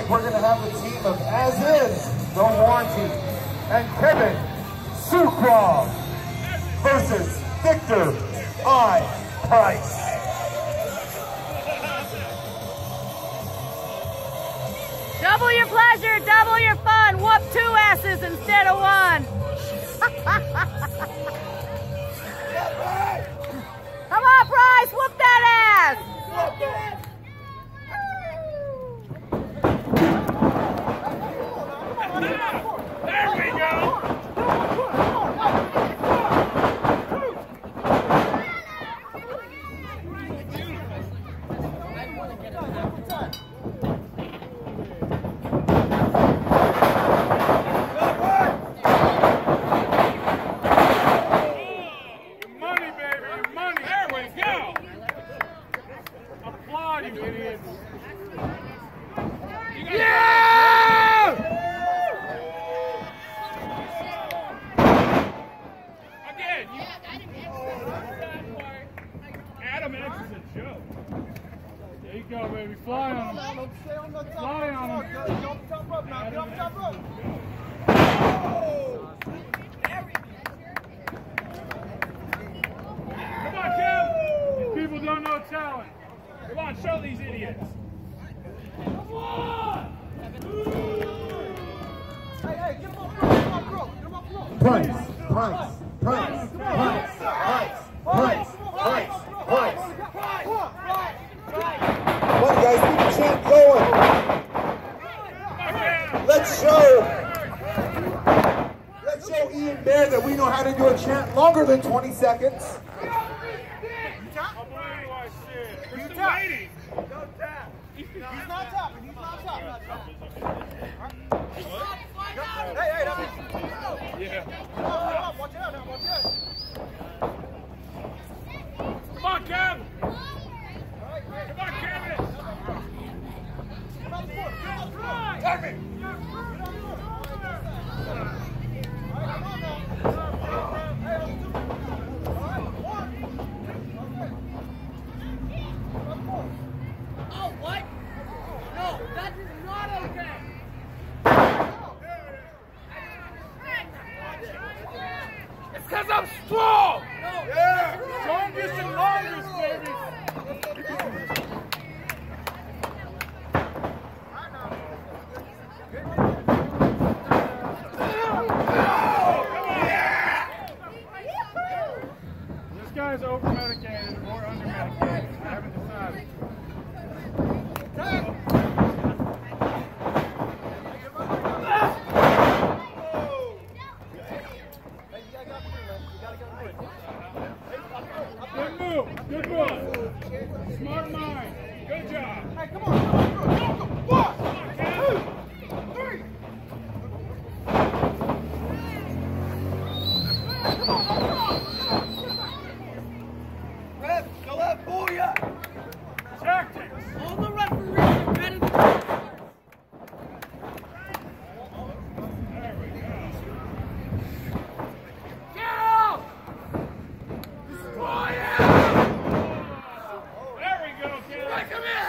Like we're going to have a team of As Is, No Warranty, and Kevin Sukrov versus Victor I. Price. Double your pleasure, double your fun. Whoop two asses instead of one. Come on, Price, whoop that ass. There we go. Your money, baby, your money. There we go. Applaud, you idiots. Again, you. Adam X is a joke. There you go, baby. Fly on him. Fly on him. Come on, Kev. These people don't know talent. Come on, show these idiots. Come on. Price, Price, Price, Price, Price, Price, Price, Price. Come on, guys, keep the chant going. Let's show, let's show Ian Bear that we know how to do a chant longer than 20 seconds. I'll believe I said. Where's the ladies? He's not tapping. He's not tapping. Hey, hey, that's Yeah. Watch out now, watch out. Come on, Kev. Come on, Kevin. Oh, what? No, that is not okay. It's because I'm strong. Yeah. Strongest and longest, baby. This guy's over medicated or under medicated. I haven't decided. Good move. Good move. Smart mind. Good job. Hey, come on, come on, come on, come on. One, Kev. two, three. Left, go left, booyah. Tactics. All the referees are better than There we go. There we go, Kevin. Come here,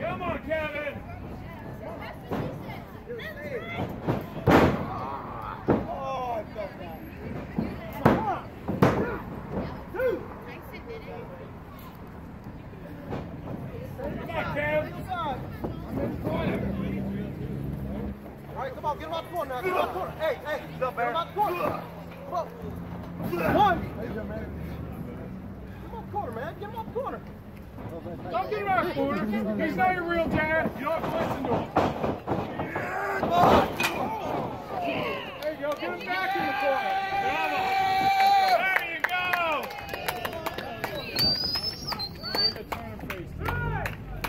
Come on, Kevin. Oh, I felt that. Come on, Kev. Inside. All right, come on, get him out the corner now. Get him out the corner. Hey, hey, get him out the corner. Come on. One. Get him out the corner, man. Get him out the corner. Don't get him out of corner. He's not your real dad. You don't have to listen to him. Come on. There you go. Get him back in the corner. There you go.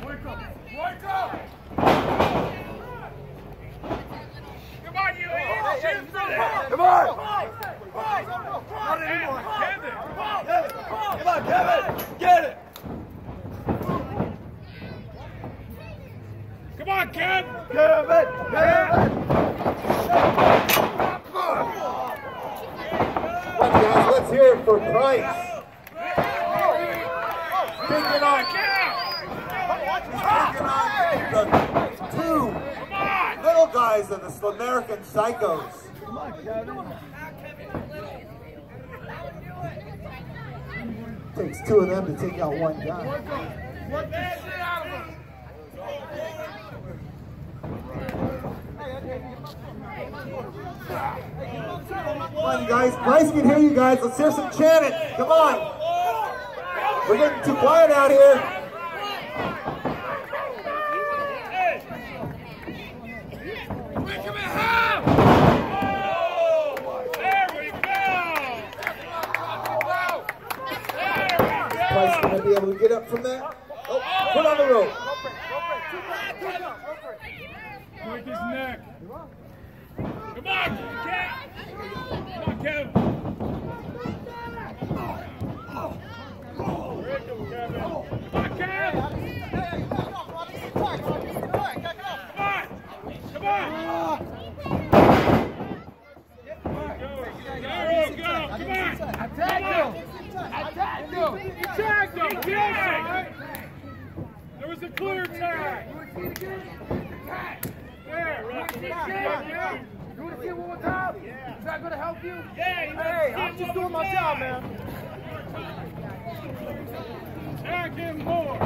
Wake up. Wake up. Come on, you idiot. Shoot for that. Come on. Not anymore. Kevin. Come on, Kevin. Get it. Come on, Kev. Kevin. Kevin. Come on, let's hear it for Price. Taking on, on the two little guys of the American Psychos. Takes two of them to take out one guy. Come on, you guys. Bryce can hear you guys. Let's hear some chanting. Come on. We're getting too quiet out here. Get up from that. Oh, put on the rope. Break his neck. Come on, Kev! Come on, Kev! Break him, Kevin. Come on, Kev! Come on! Come on! Go, go, go! Come on! Attack him! Attack him! He tagged him! Tag! There was a clear tag! There, Russell, let's see it again. You want to see it one more time? Is that going to help you? Yeah, you Hey, gotta I'm see just it doing one my more job, time. man. Tag him more.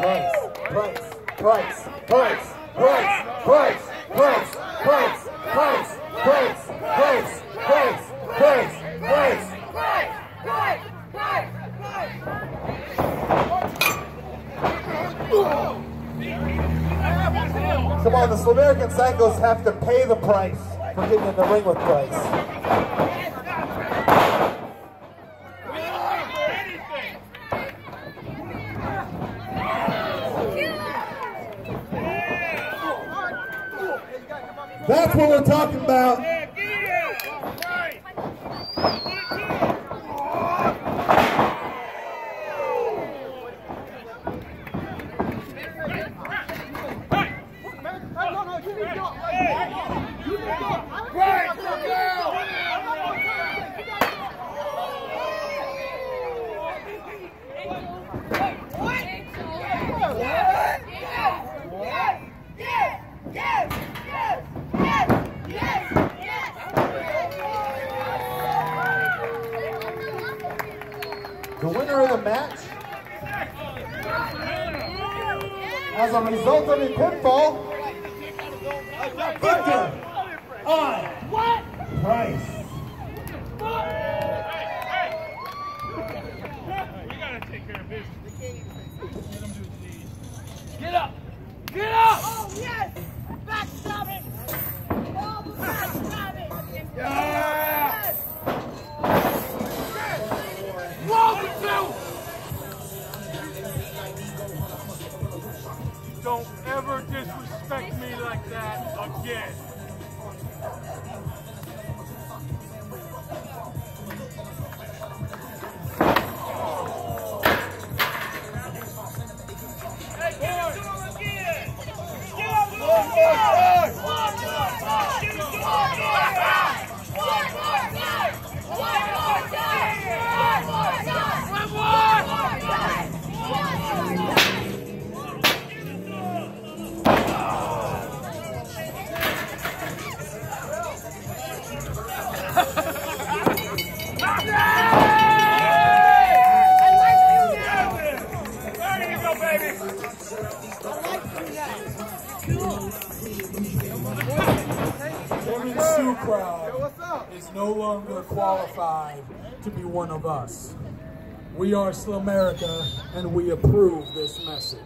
Price, price, price, price, price, price, price, price, price, price, price, price, price. Come on, the Sloverian Psychos have to pay the price for getting in the ring with Price. That's what we're talking about. Hey, no, no, you need to go. You need to go. Right, The winner of the match, as a result of a pinfall, again. Sukra What's is no longer qualified to be one of us. We are Slamerica and we approve this message.